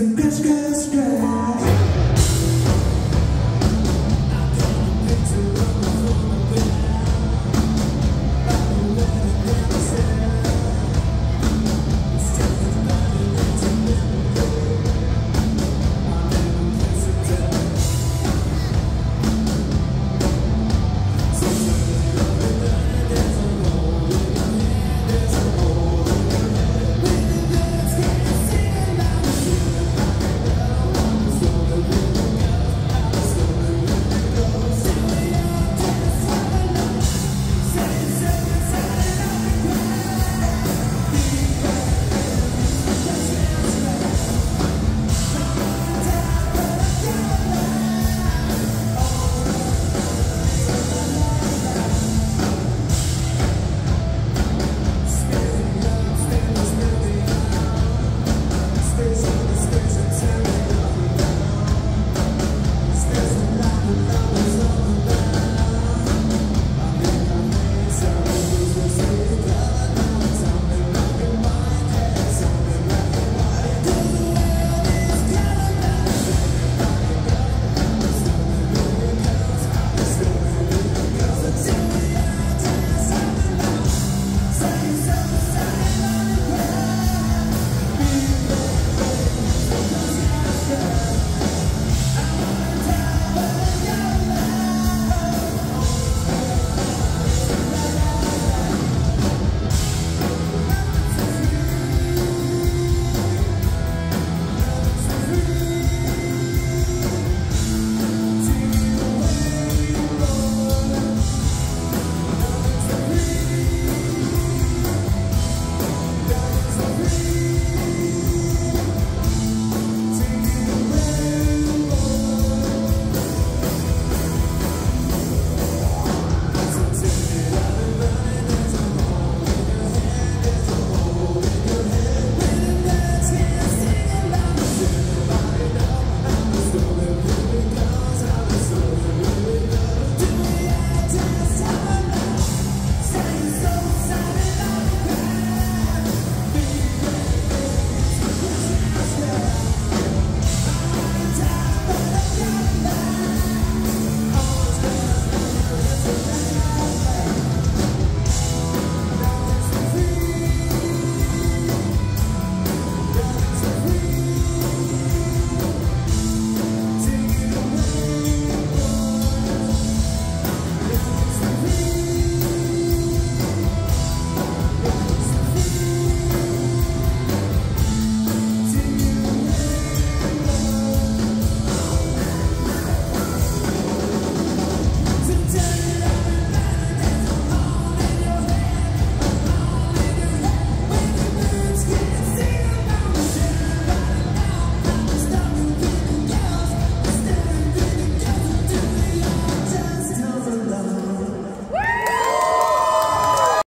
the best guy.